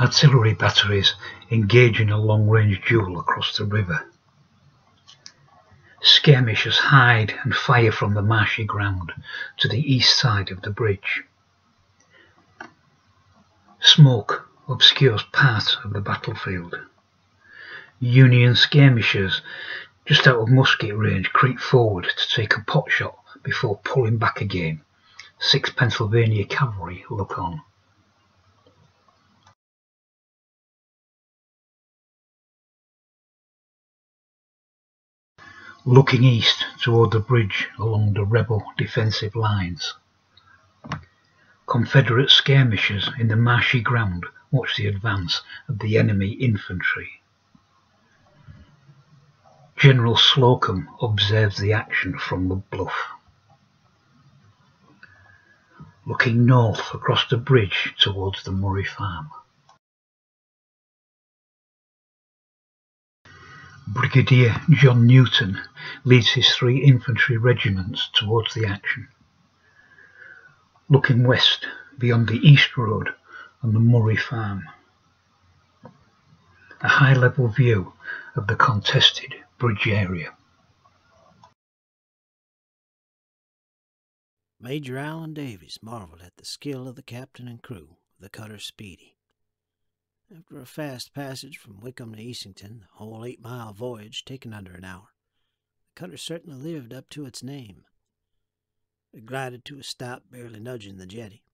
Artillery batteries engage in a long-range duel across the river. Skirmishers hide and fire from the marshy ground to the east side of the bridge. Smoke obscures part of the battlefield. Union skirmishers just out of musket range creep forward to take a pot shot before pulling back again. Six Pennsylvania cavalry look on. Looking east toward the bridge along the rebel defensive lines. Confederate skirmishers in the marshy ground watch the advance of the enemy infantry. General Slocum observes the action from the bluff. Looking north across the bridge towards the Murray farm. Brigadier John Newton leads his three infantry regiments towards the action. Looking west beyond the East Road and the Murray farm. A high-level view of the contested bridge area. Major Allen Davies marveled at the skill of the captain and crew of the cutter Speedy. After a fast passage from Wickham to Easington, the whole eight mile voyage taken under an hour, the cutter certainly lived up to its name. It glided to a stop barely nudging the jetty.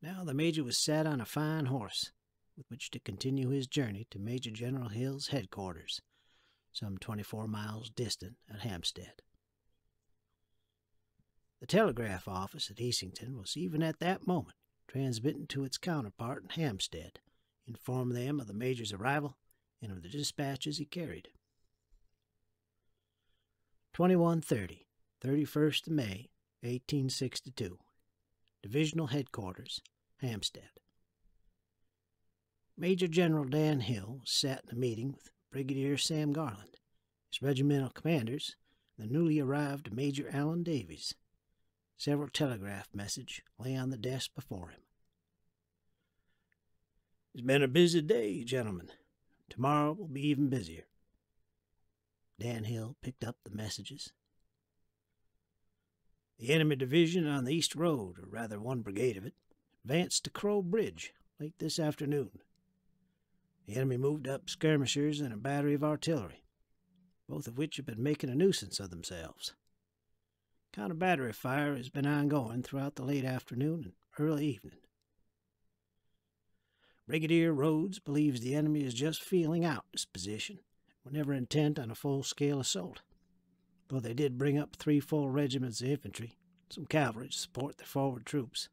Now the Major was sat on a fine horse, with which to continue his journey to Major General Hill's headquarters, some twenty four miles distant at Hampstead. The telegraph office at Easington was even at that moment transmitting to its counterpart in Hampstead, inform them of the Major's arrival and of the dispatches he carried. 2130, 31st of May, 1862. Divisional Headquarters, Hampstead. Major General Dan Hill sat in a meeting with Brigadier Sam Garland, his regimental commanders, and the newly arrived Major Allen Davies. Several telegraph messages lay on the desk before him. It's been a busy day, gentlemen. Tomorrow will be even busier. Dan Hill picked up the messages. The enemy division on the East Road, or rather one brigade of it, advanced to Crow Bridge late this afternoon. The enemy moved up skirmishers and a battery of artillery, both of which have been making a nuisance of themselves. Counter battery fire has been ongoing throughout the late afternoon and early evening. Brigadier Rodes believes the enemy is just feeling out this position, were never intent on a full scale assault, though they did bring up three full regiments of infantry, some cavalry to support the forward troops.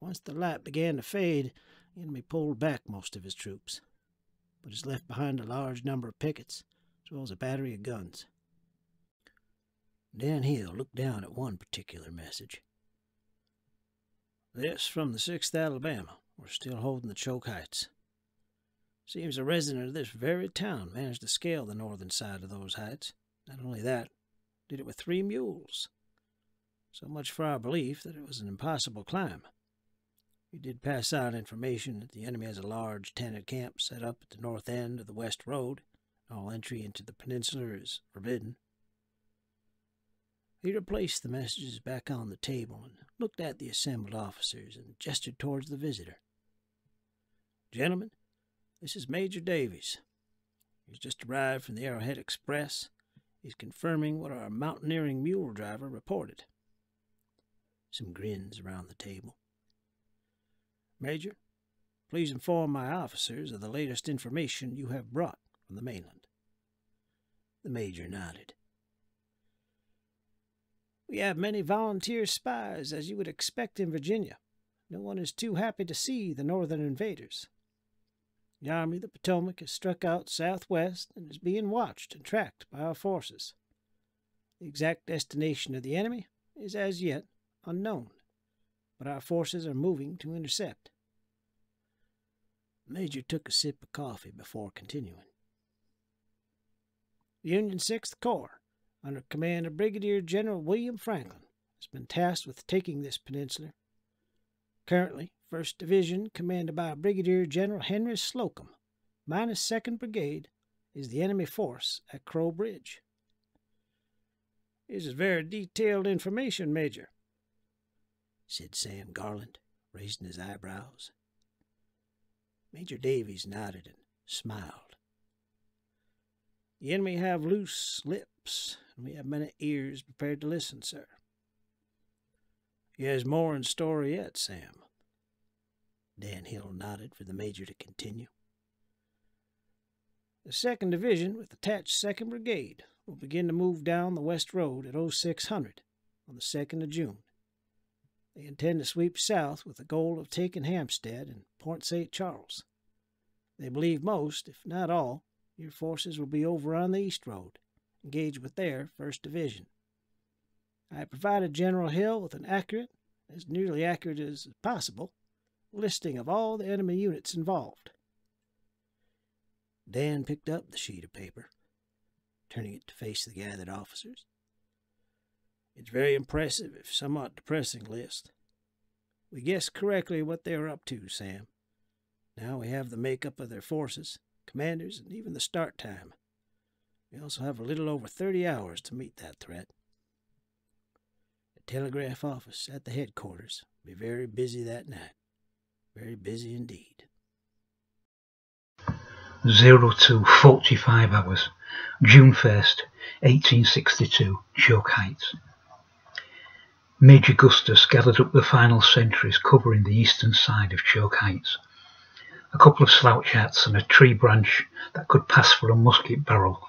Once the light began to fade, the enemy pulled back most of his troops, but has left behind a large number of pickets, as well as a battery of guns. Dan Hill looked down at one particular message. This from the 6th Alabama. We're still holding the choke heights. Seems a resident of this very town managed to scale the northern side of those heights. Not only that, did it with three mules. So much for our belief that it was an impossible climb. We did pass out information that the enemy has a large tented camp set up at the north end of the west road. All entry into the peninsula is forbidden. He replaced the messages back on the table and looked at the assembled officers and gestured towards the visitor. Gentlemen, this is Major Davies. He's just arrived from the Arrowhead Express. He's confirming what our mountaineering mule driver reported. Some grins around the table. Major, please inform my officers of the latest information you have brought from the mainland. The Major nodded. We have many volunteer spies, as you would expect in Virginia. No one is too happy to see the northern invaders. The Army of the Potomac has struck out southwest and is being watched and tracked by our forces. The exact destination of the enemy is as yet unknown, but our forces are moving to intercept. The Major took a sip of coffee before continuing. The Union Sixth Corps, under command of Brigadier General William Franklin, has been tasked with taking this peninsula. Currently, 1st Division, commanded by Brigadier General Henry Slocum, minus 2nd Brigade, is the enemy force at Crow Bridge. This is very detailed information, Major, said Sam Garland, raising his eyebrows. Major Davies nodded and smiled. The enemy have loose lips, and we have many ears prepared to listen, sir. He has more in store yet, Sam. Dan Hill nodded for the major to continue. The 2nd Division, with attached 2nd Brigade, will begin to move down the West Road at 0600 on the 2nd of June. They intend to sweep south with the goal of taking Hampstead and Port St. Charles. They believe most, if not all, your forces will be over on the East Road, engaged with their 1st Division. I provided General Hill with an accurate, as nearly accurate as possible, listing of all the enemy units involved. Dan picked up the sheet of paper turning it to face the gathered officers. It's very impressive, if somewhat depressing list. We guessed correctly what they were up to, Sam. Now we have the makeup of their forces, commanders, and even the start time. We also have a little over 30 hours to meet that threat. The telegraph office at the headquarters will be very busy that night. Very busy indeed. Zero to 45 hours. June 1st, 1862, Choke Heights. Major Gustus gathered up the final sentries covering the eastern side of Choke Heights. A couple of slouch hats and a tree branch that could pass for a musket barrel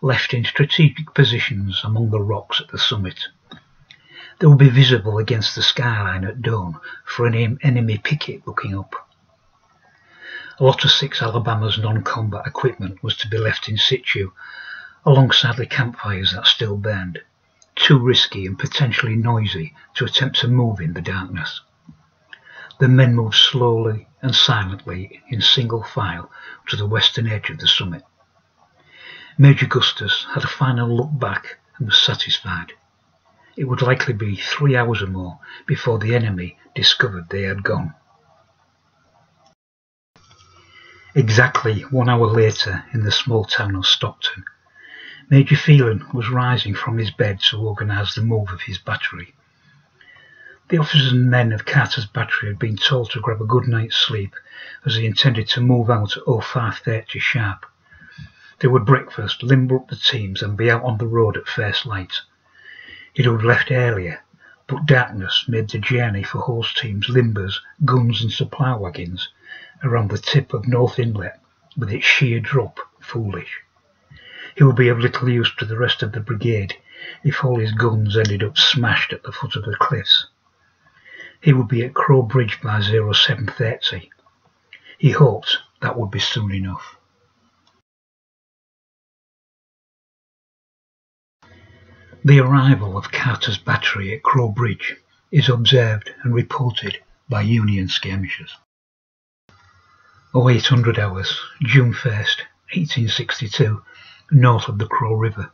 left in strategic positions among the rocks at the summit. They would be visible against the skyline at dawn for an enemy picket looking up. A lot of 6 Alabama's non-combat equipment was to be left in situ alongside the campfires that still burned, too risky and potentially noisy to attempt to move in the darkness. The men moved slowly and silently in single file to the western edge of the summit. Major Gustus had a final look back and was satisfied. It would likely be three hours or more before the enemy discovered they had gone. Exactly one hour later in the small town of Stockton, Major Phelan was rising from his bed to organise the move of his battery. The officers and men of Carter's battery had been told to grab a good night's sleep as they intended to move out at 0530 sharp. They would breakfast, limber up the teams and be out on the road at first light. It would have left earlier, but darkness made the journey for horse teams, limbers, guns and supply wagons around the tip of North Inlet with its sheer drop foolish. He would be of little use to the rest of the brigade if all his guns ended up smashed at the foot of the cliffs. He would be at Crow Bridge by 0730. He hoped that would be soon enough. The arrival of Carter's battery at Crow Bridge is observed and reported by Union skirmishers. 0800 hours, June 1st, 1862, north of the Crow River.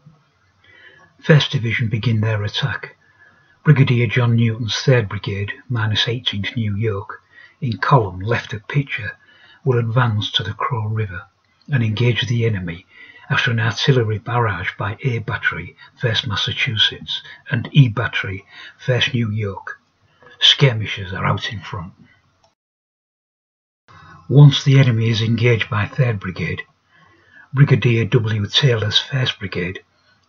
1st Division begin their attack. Brigadier John Newton's 3rd Brigade, minus 18th New York, in column left of Pitcher, will advance to the Crow River and engage the enemy after an artillery barrage by A Battery, 1st Massachusetts, and E Battery, 1st New York. Skirmishers are out in front. Once the enemy is engaged by 3rd Brigade, Brigadier W. Taylor's 1st Brigade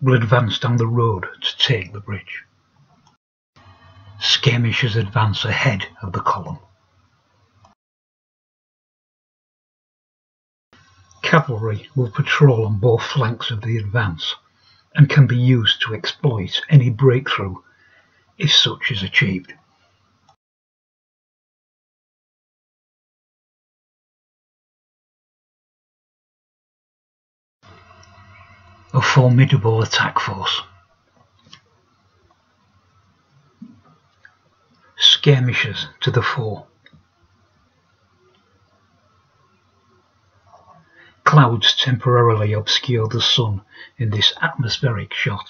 will advance down the road to take the bridge. Skirmishers advance ahead of the column. Cavalry will patrol on both flanks of the advance and can be used to exploit any breakthrough if such is achieved. a formidable attack force. Skirmishers to the fore. Clouds temporarily obscure the sun in this atmospheric shot.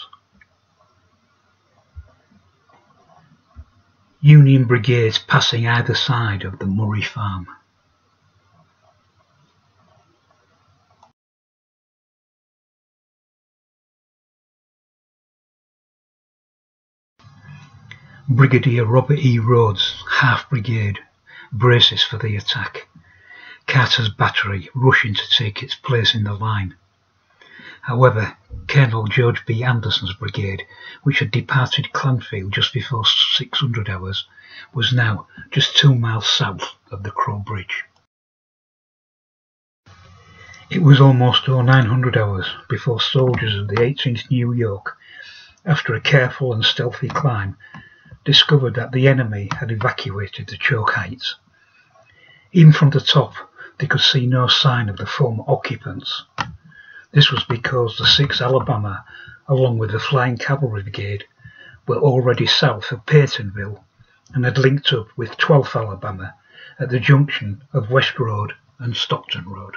Union brigades passing either side of the Murray Farm. Brigadier Robert E. Rodes, Half Brigade, braces for the attack. Carter's battery rushing to take its place in the line. However, Colonel George B. Anderson's brigade, which had departed Clanfield just before 600 hours, was now just two miles south of the Crow Bridge. It was almost 0900 hours before soldiers of the 18th New York, after a careful and stealthy climb, discovered that the enemy had evacuated the choke heights. Even from the top, they could see no sign of the former occupants. This was because the 6th Alabama, along with the Flying Cavalry Brigade, were already south of Peytonville and had linked up with 12th Alabama at the junction of West Road and Stockton Road.